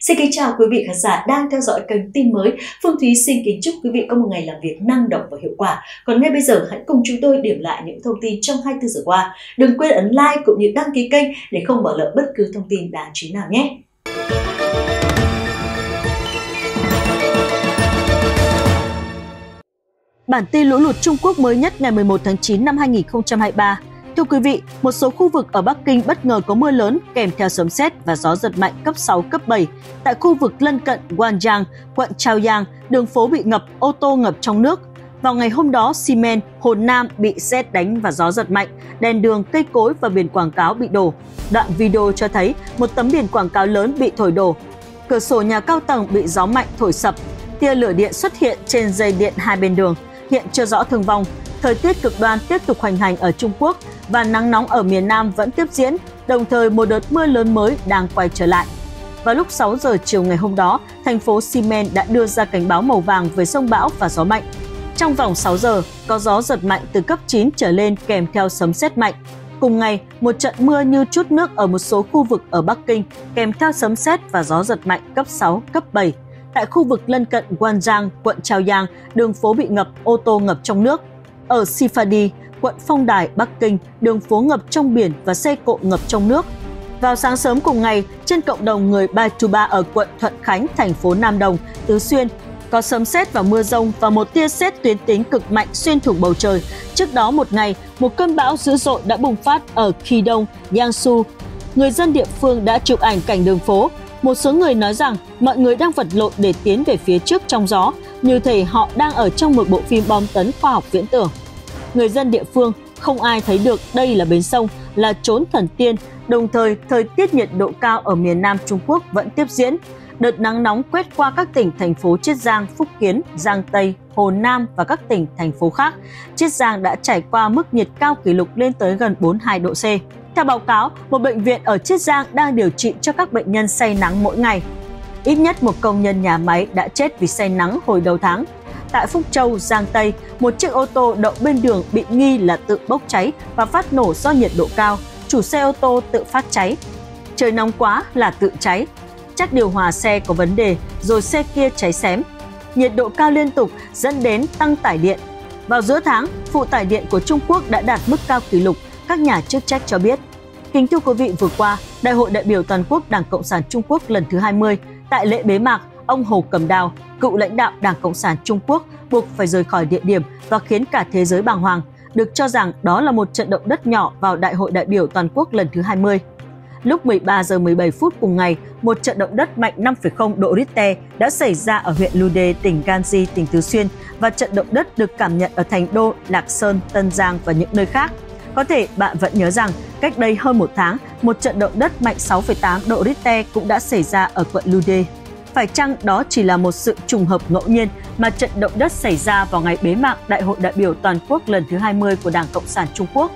Xin kính chào quý vị khán giả đang theo dõi kênh tin mới. Phương Thúy xin kính chúc quý vị có một ngày làm việc năng động và hiệu quả. Còn ngay bây giờ, hãy cùng chúng tôi điểm lại những thông tin trong 24 giờ qua. Đừng quên ấn like cũng như đăng ký kênh để không bỏ lỡ bất cứ thông tin đáng chú ý nào nhé. Bản tin lũ lụt Trung Quốc mới nhất ngày 11 tháng 9 năm 2023 Thưa quý vị, một số khu vực ở Bắc Kinh bất ngờ có mưa lớn kèm theo sấm sét và gió giật mạnh cấp 6, cấp 7. Tại khu vực lân cận Guangzhou, quận Chaoyang, đường phố bị ngập, ô tô ngập trong nước. Vào ngày hôm đó, xi men, Hồ Nam bị sét đánh và gió giật mạnh, đèn đường, cây cối và biển quảng cáo bị đổ. Đoạn video cho thấy một tấm biển quảng cáo lớn bị thổi đổ. Cửa sổ nhà cao tầng bị gió mạnh thổi sập, tia lửa điện xuất hiện trên dây điện hai bên đường. Hiện chưa rõ thương vong, thời tiết cực đoan tiếp tục hoành hành ở Trung Quốc và nắng nóng ở miền Nam vẫn tiếp diễn, đồng thời một đợt mưa lớn mới đang quay trở lại. Vào lúc 6 giờ chiều ngày hôm đó, thành phố Simen đã đưa ra cảnh báo màu vàng về sông bão và gió mạnh. Trong vòng 6 giờ, có gió giật mạnh từ cấp 9 trở lên kèm theo sấm sét mạnh. Cùng ngày, một trận mưa như chút nước ở một số khu vực ở Bắc Kinh kèm theo sấm sét và gió giật mạnh cấp 6, cấp 7. Tại khu vực lân cận Guangzhou, quận Chao Giang, đường phố bị ngập, ô tô ngập trong nước. Ở Sifadi, quận Phong Đài, Bắc Kinh, đường phố ngập trong biển và xe cộ ngập trong nước. Vào sáng sớm cùng ngày, trên cộng đồng người Ba ở quận Thuận Khánh, thành phố Nam Đồng, Tứ Xuyên, có sấm sét và mưa rông và một tia sét tuyến tính cực mạnh xuyên thủng bầu trời. Trước đó một ngày, một cơn bão dữ dội đã bùng phát ở Kì Đông, Giang Su. Người dân địa phương đã chụp ảnh cảnh đường phố. Một số người nói rằng mọi người đang vật lộn để tiến về phía trước trong gió, như thể họ đang ở trong một bộ phim bom tấn khoa học viễn tưởng người dân địa phương không ai thấy được đây là bến sông, là trốn thần tiên. Đồng thời, thời tiết nhiệt độ cao ở miền Nam Trung Quốc vẫn tiếp diễn. Đợt nắng nóng quét qua các tỉnh thành phố Chiết Giang, Phúc Kiến, Giang Tây, Hồ Nam và các tỉnh thành phố khác. Chiết Giang đã trải qua mức nhiệt cao kỷ lục lên tới gần 42 độ C. Theo báo cáo, một bệnh viện ở Chiết Giang đang điều trị cho các bệnh nhân say nắng mỗi ngày. Ít nhất một công nhân nhà máy đã chết vì say nắng hồi đầu tháng tại Phúc Châu, Giang Tây, một chiếc ô tô đậu bên đường bị nghi là tự bốc cháy và phát nổ do nhiệt độ cao. Chủ xe ô tô tự phát cháy. Trời nóng quá là tự cháy. Chắc điều hòa xe có vấn đề rồi xe kia cháy xém. Nhiệt độ cao liên tục dẫn đến tăng tải điện. Vào giữa tháng, phụ tải điện của Trung Quốc đã đạt mức cao kỷ lục, các nhà chức trách cho biết. Kính thưa quý vị, vừa qua, Đại hội đại biểu toàn quốc Đảng Cộng sản Trung Quốc lần thứ 20 tại lễ bế mạc, ông Hồ Cầm Đào, cựu lãnh đạo Đảng Cộng sản Trung Quốc buộc phải rời khỏi địa điểm và khiến cả thế giới bàng hoàng. Được cho rằng đó là một trận động đất nhỏ vào Đại hội đại biểu toàn quốc lần thứ 20. Lúc 13 giờ 17 phút cùng ngày, một trận động đất mạnh 5,0 độ Richter đã xảy ra ở huyện Lude, tỉnh Ganji, tỉnh Tứ Xuyên và trận động đất được cảm nhận ở thành đô Lạc Sơn, Tân Giang và những nơi khác. Có thể bạn vẫn nhớ rằng cách đây hơn một tháng, một trận động đất mạnh 6,8 độ Richter cũng đã xảy ra ở quận Lude. Phải chăng đó chỉ là một sự trùng hợp ngẫu nhiên mà trận động đất xảy ra vào ngày bế mạc Đại hội đại biểu toàn quốc lần thứ 20 của Đảng Cộng sản Trung Quốc?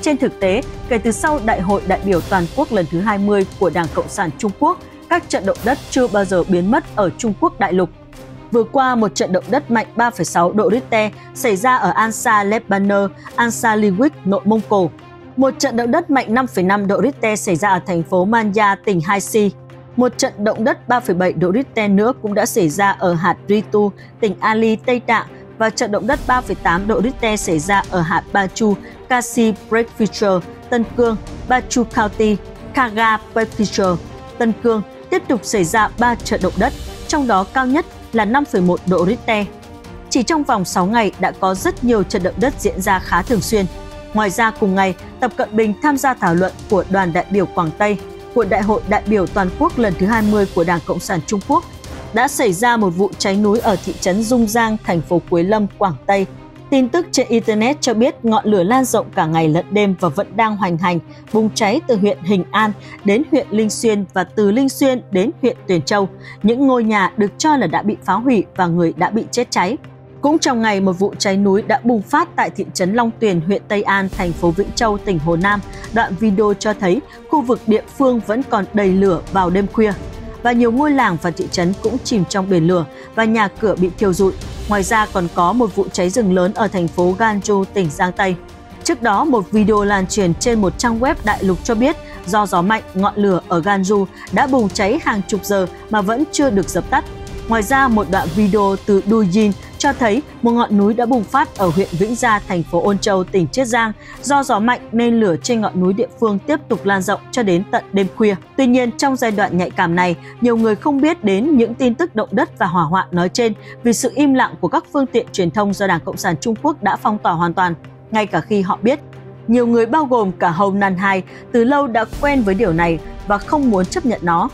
Trên thực tế, kể từ sau Đại hội đại biểu toàn quốc lần thứ 20 của Đảng Cộng sản Trung Quốc, các trận động đất chưa bao giờ biến mất ở Trung Quốc đại lục. Vừa qua, một trận động đất mạnh 3,6 độ Richter xảy ra ở Ansa Lebanon, Ansa Liwik, nội Mông Cổ. Một trận động đất mạnh 5,5 độ Richter xảy ra ở thành phố Manya, tỉnh Haixi, một trận động đất 3,7 độ Richter nữa cũng đã xảy ra ở hạt Ritu, tỉnh Ali, Tây Tạng. Và trận động đất 3,8 độ Richter xảy ra ở hạt Bachu, Kasi Prefecture, Tân Cương, Bachu County, Kaga Prefecture, Tân Cương. Tiếp tục xảy ra 3 trận động đất, trong đó cao nhất là 5,1 độ Richter. Chỉ trong vòng 6 ngày đã có rất nhiều trận động đất diễn ra khá thường xuyên. Ngoài ra cùng ngày, Tập Cận Bình tham gia thảo luận của đoàn đại biểu Quảng Tây của Đại hội đại biểu toàn quốc lần thứ 20 của Đảng Cộng sản Trung Quốc đã xảy ra một vụ cháy núi ở thị trấn Dung Giang, thành phố Quế Lâm, Quảng Tây. Tin tức trên Internet cho biết ngọn lửa lan rộng cả ngày lẫn đêm và vẫn đang hoành hành, bùng cháy từ huyện Hình An đến huyện Linh Xuyên và từ Linh Xuyên đến huyện Tuyền Châu. Những ngôi nhà được cho là đã bị phá hủy và người đã bị chết cháy. Cũng trong ngày, một vụ cháy núi đã bùng phát tại thị trấn Long Tuyền, huyện Tây An, thành phố Vĩnh Châu, tỉnh Hồ Nam. Đoạn video cho thấy khu vực địa phương vẫn còn đầy lửa vào đêm khuya. Và nhiều ngôi làng và thị trấn cũng chìm trong biển lửa và nhà cửa bị thiêu rụi. Ngoài ra còn có một vụ cháy rừng lớn ở thành phố Ganju, tỉnh Giang Tây. Trước đó, một video lan truyền trên một trang web đại lục cho biết do gió mạnh, ngọn lửa ở Ganju đã bùng cháy hàng chục giờ mà vẫn chưa được dập tắt. Ngoài ra, một đoạn video từ Dujin cho thấy một ngọn núi đã bùng phát ở huyện Vĩnh Gia, thành phố Ôn Châu, tỉnh Chiết Giang. Do gió mạnh nên lửa trên ngọn núi địa phương tiếp tục lan rộng cho đến tận đêm khuya. Tuy nhiên, trong giai đoạn nhạy cảm này, nhiều người không biết đến những tin tức động đất và hỏa hoạn nói trên vì sự im lặng của các phương tiện truyền thông do Đảng Cộng sản Trung Quốc đã phong tỏa hoàn toàn, ngay cả khi họ biết. Nhiều người bao gồm cả Hồng Nan Hai từ lâu đã quen với điều này và không muốn chấp nhận nó.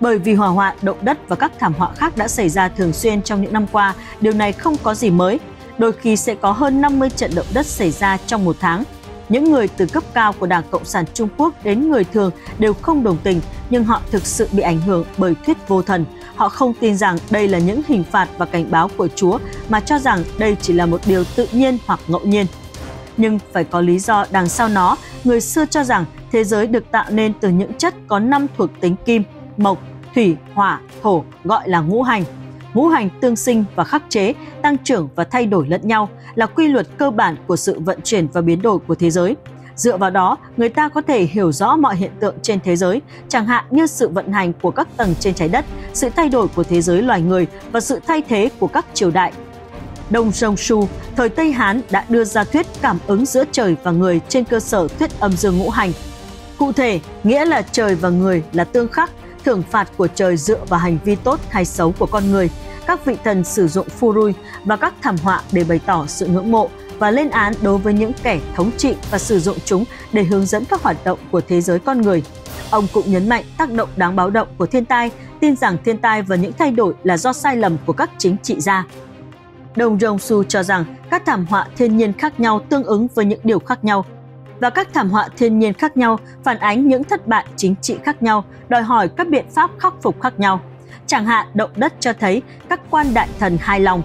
Bởi vì hỏa hoạn, động đất và các thảm họa khác đã xảy ra thường xuyên trong những năm qua, điều này không có gì mới. Đôi khi sẽ có hơn 50 trận động đất xảy ra trong một tháng. Những người từ cấp cao của Đảng Cộng sản Trung Quốc đến người thường đều không đồng tình, nhưng họ thực sự bị ảnh hưởng bởi thuyết vô thần. Họ không tin rằng đây là những hình phạt và cảnh báo của Chúa, mà cho rằng đây chỉ là một điều tự nhiên hoặc ngẫu nhiên. Nhưng phải có lý do đằng sau nó, người xưa cho rằng thế giới được tạo nên từ những chất có năm thuộc tính kim, mộc, thủy, hỏa, thổ gọi là ngũ hành. Ngũ hành tương sinh và khắc chế, tăng trưởng và thay đổi lẫn nhau là quy luật cơ bản của sự vận chuyển và biến đổi của thế giới. Dựa vào đó, người ta có thể hiểu rõ mọi hiện tượng trên thế giới, chẳng hạn như sự vận hành của các tầng trên trái đất, sự thay đổi của thế giới loài người và sự thay thế của các triều đại. Đông Sông Su, thời Tây Hán đã đưa ra thuyết cảm ứng giữa trời và người trên cơ sở thuyết âm dương ngũ hành. Cụ thể, nghĩa là trời và người là tương khắc, thưởng phạt của trời dựa vào hành vi tốt hay xấu của con người. Các vị thần sử dụng furui và các thảm họa để bày tỏ sự ngưỡng mộ và lên án đối với những kẻ thống trị và sử dụng chúng để hướng dẫn các hoạt động của thế giới con người. Ông cũng nhấn mạnh tác động đáng báo động của thiên tai, tin rằng thiên tai và những thay đổi là do sai lầm của các chính trị gia. Đồng Jong-su cho rằng các thảm họa thiên nhiên khác nhau tương ứng với những điều khác nhau và các thảm họa thiên nhiên khác nhau phản ánh những thất bại chính trị khác nhau, đòi hỏi các biện pháp khắc phục khác nhau. Chẳng hạn động đất cho thấy các quan đại thần hài lòng.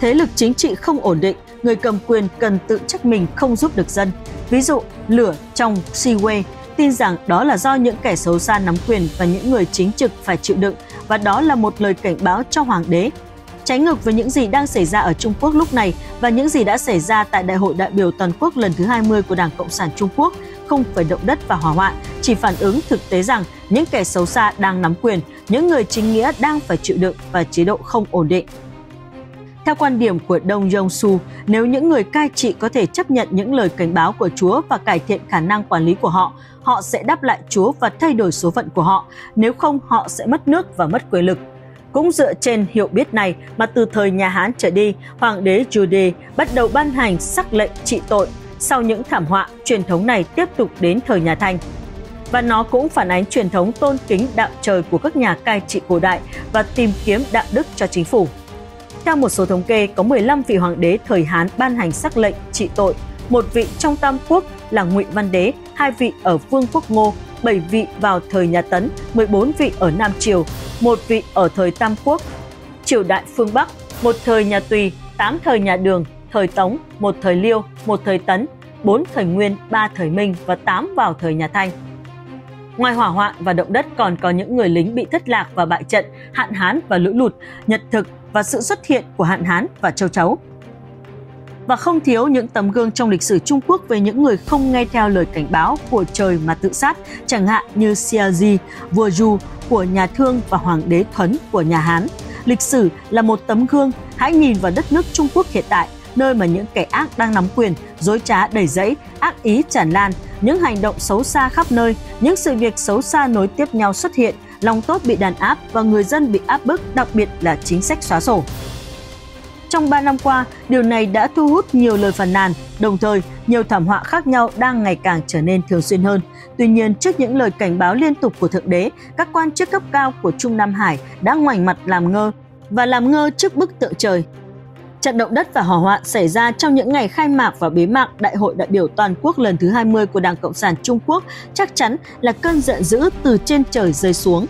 Thế lực chính trị không ổn định, người cầm quyền cần tự trách mình không giúp được dân. Ví dụ, lửa trong Siwe tin rằng đó là do những kẻ xấu xa nắm quyền và những người chính trực phải chịu đựng và đó là một lời cảnh báo cho hoàng đế trái ngược với những gì đang xảy ra ở Trung Quốc lúc này và những gì đã xảy ra tại Đại hội đại biểu toàn quốc lần thứ 20 của Đảng Cộng sản Trung Quốc, không phải động đất và hỏa hoạn, chỉ phản ứng thực tế rằng những kẻ xấu xa đang nắm quyền, những người chính nghĩa đang phải chịu đựng và chế độ không ổn định. Theo quan điểm của Đông Yong-su, nếu những người cai trị có thể chấp nhận những lời cảnh báo của Chúa và cải thiện khả năng quản lý của họ, họ sẽ đáp lại Chúa và thay đổi số phận của họ, nếu không họ sẽ mất nước và mất quyền lực. Cũng dựa trên hiểu biết này mà từ thời nhà Hán trở đi, Hoàng đế Jude bắt đầu ban hành sắc lệnh trị tội. Sau những thảm họa, truyền thống này tiếp tục đến thời nhà Thanh. Và nó cũng phản ánh truyền thống tôn kính đạo trời của các nhà cai trị cổ đại và tìm kiếm đạo đức cho chính phủ. Theo một số thống kê, có 15 vị hoàng đế thời Hán ban hành sắc lệnh trị tội, một vị trong Tam Quốc là Ngụy Văn Đế, hai vị ở Vương quốc Ngô 7 vị vào thời nhà Tấn, 14 vị ở Nam Triều, một vị ở thời Tam Quốc, triều đại phương Bắc, một thời nhà Tùy, 8 thời nhà Đường, thời Tống, một thời Liêu, một thời Tấn, 4 thời Nguyên, 3 thời Minh và 8 vào thời nhà Thanh. Ngoài hỏa hoạn và động đất còn có những người lính bị thất lạc và bại trận, hạn hán và lũ lụt, nhật thực và sự xuất hiện của hạn hán và châu chấu và không thiếu những tấm gương trong lịch sử Trung Quốc về những người không nghe theo lời cảnh báo của trời mà tự sát, chẳng hạn như Xiaozi, vua Du của nhà Thương và Hoàng đế Thuấn của nhà Hán. Lịch sử là một tấm gương, hãy nhìn vào đất nước Trung Quốc hiện tại, nơi mà những kẻ ác đang nắm quyền, dối trá đầy rẫy, ác ý tràn lan, những hành động xấu xa khắp nơi, những sự việc xấu xa nối tiếp nhau xuất hiện, lòng tốt bị đàn áp và người dân bị áp bức, đặc biệt là chính sách xóa sổ. Trong 3 năm qua, điều này đã thu hút nhiều lời phàn nàn, đồng thời nhiều thảm họa khác nhau đang ngày càng trở nên thường xuyên hơn. Tuy nhiên, trước những lời cảnh báo liên tục của Thượng Đế, các quan chức cấp cao của Trung Nam Hải đã ngoảnh mặt làm ngơ và làm ngơ trước bức tượng trời. Trận động đất và hỏa hoạn xảy ra trong những ngày khai mạc và bế mạc Đại hội đại biểu toàn quốc lần thứ 20 của Đảng Cộng sản Trung Quốc chắc chắn là cơn giận dữ từ trên trời rơi xuống.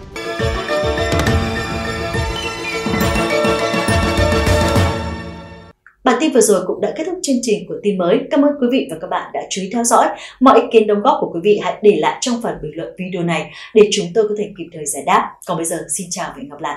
Bản tin vừa rồi cũng đã kết thúc chương trình của tin mới. Cảm ơn quý vị và các bạn đã chú ý theo dõi. Mọi ý kiến đóng góp của quý vị hãy để lại trong phần bình luận video này để chúng tôi có thể kịp thời giải đáp. Còn bây giờ, xin chào và hẹn gặp lại.